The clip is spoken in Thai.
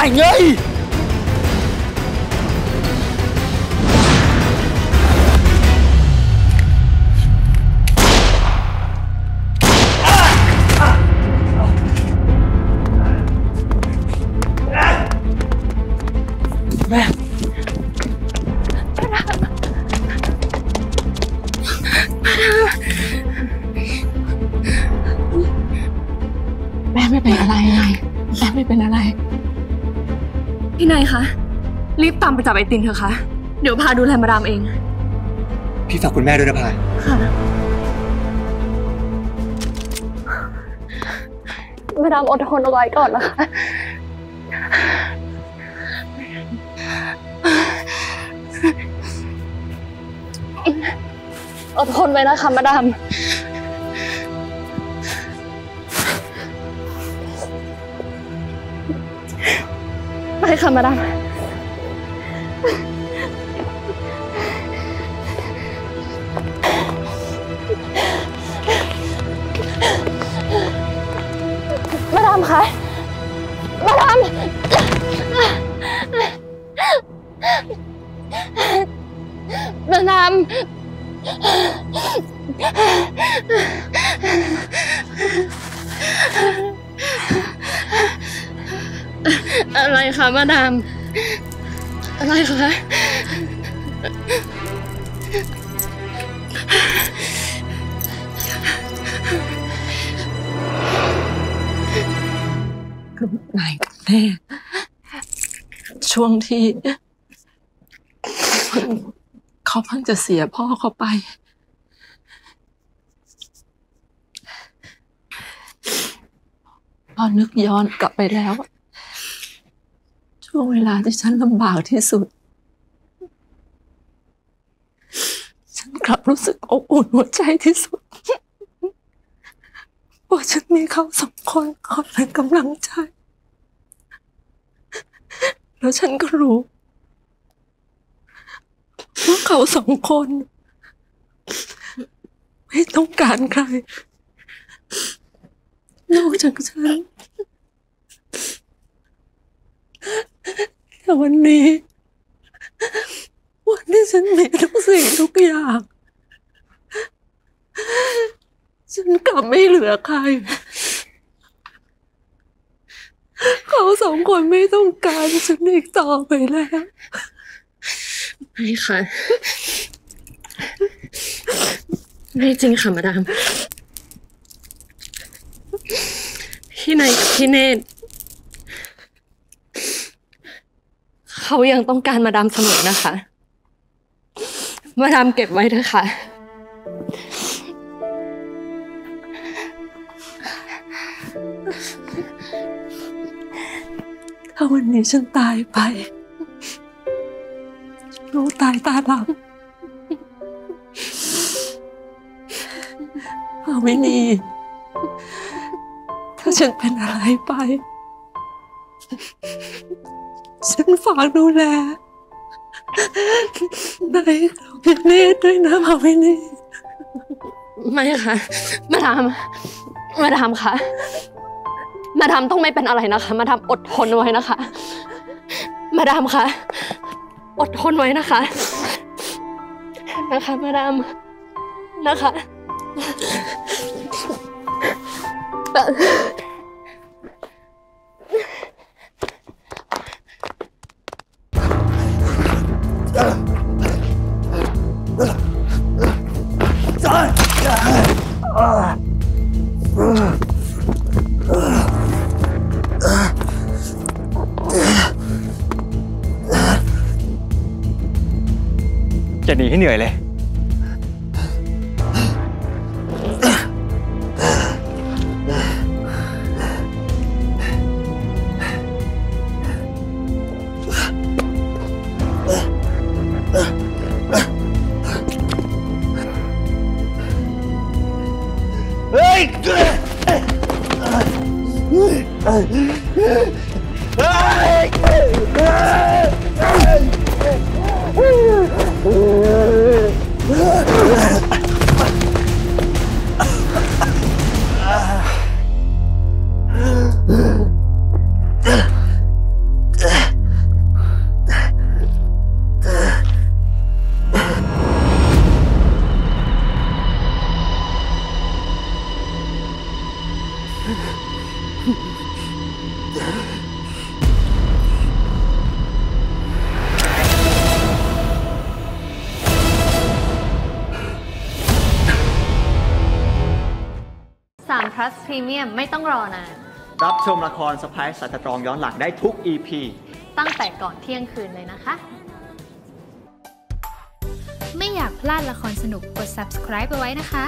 ไปไงแม่ พี่นายคะ รีบตามไปจับไอตินเถอะคะ เดี๋ยวพาดูแลมาดามเอง พี่ฝากคุณแม่ด้วยนะพายค่ะ มาดามอดทนเอาไว้ก่อนนะคะ อดทนไว้นะคะมาดาม ค่ะมาดามมาดามคะมาดาม มาดาม อะไรคะมาดาม อะไรคะนายกับแม่ช่วงที่เพิ่งเขาเพิ่งจะเสียพ่อเขาไป พอนึกย้อนกลับไปแล้ว ช่วงเวลาที่ฉันลำบากที่สุด ฉันกลับรู้สึกอบอุ่นหัวใจที่สุดว่าฉันมีเขาสองคนคอยเป็นกำลังใจ แล้วฉันก็รู้ว่าเขาสองคน ไม่ต้องการใครนอกจากฉัน แต่วันนี้ วันที่ฉันมีทุกสิ่งทุกอย่าง ฉันกลับไม่เหลือใคร เขาสองคนไม่ต้องการฉันอีกต่อไปแล้วไม่ค่ะ ไม่จริงค่ะมาดามพี่นายพี่เนตร เขายังต้องการมาดามเสมอนะคะ มาดามเก็บไว้เถอะค่ะ ถ้าวันนี้ฉันตายไป รู้ตายตาหลังอาวินีถ้าฉันเป็นอะไรไป ฉันฝากดูแลนายกับพี่เนตด้วยนะอาวินีไม่ค่ะ มาดาม มาดามคะมาดามต้องไม่เป็นอะไรนะคะ มาดามอดทนไว้นะคะ มาดามค่ะ อดทนไว้นะคะ นะคะ มาดามนะคะ จะหนีให้เหนื่อยเลย เฮ้ย Yeah. Plus premium ไม่ต้องรอนาน รับชมละครสไปซ์สัตว์ตรองย้อนหลังได้ทุก EP ตั้งแต่ก่อนเที่ยงคืนเลยนะคะ ไม่อยากพลาดละครสนุกกด subscribe เอาไว้นะคะ